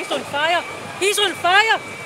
He's on fire! He's on fire!